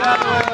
God bless.